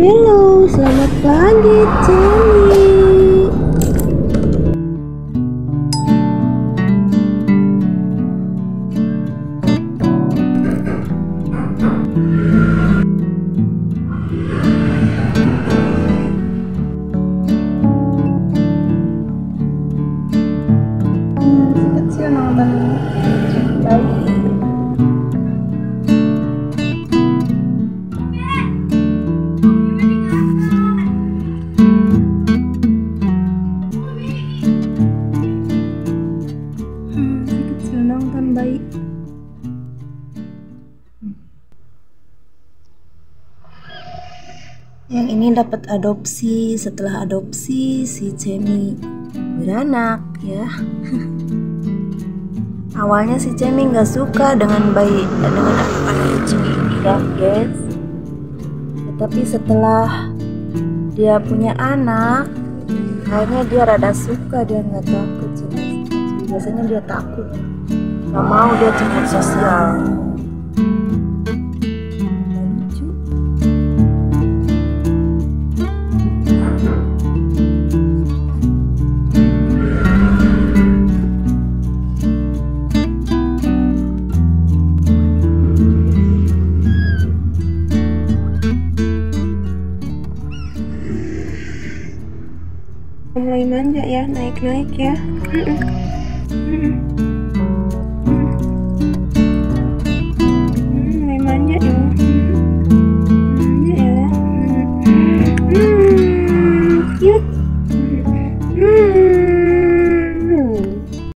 Halo, selamat pagi, Jenny. Kecil nonton Kecil nonton baik. Yang ini dapat adopsi. Setelah adopsi, si Cemi beranak ya. Awalnya si Cemi nggak suka dengan bayi dengan anak kucing ini kan guys. Tetapi setelah dia punya anak, akhirnya dia rada suka dia nggak kucing. Biasanya dia takut, nggak mau dia cepet sosial. Mulai manja ya naik-naik ya Mm-mm. Mm-mm.